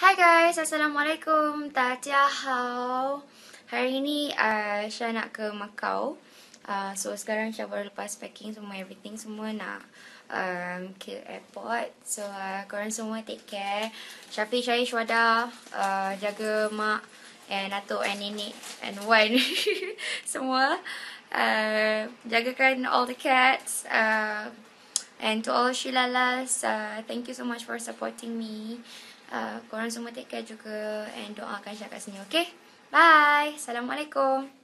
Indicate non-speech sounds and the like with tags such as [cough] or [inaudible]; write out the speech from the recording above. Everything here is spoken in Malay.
Hi guys, Assalamualaikum. Tatia hao. Hari ni uh, Syah nak ke Macau. Uh, so sekarang Syah baru lepas packing semua everything semua nak um, ke airport. So uh, korang semua take care. Syafiq Syahir Syuada uh, jaga mak and atuk and nenek and wan [laughs] semua. Uh, jagakan all the cats. Uh, and to all Shilalas, uh, thank you so much for supporting me. Uh, korang semua take care juga and doakan Syah kat sini, okay? Bye! Assalamualaikum!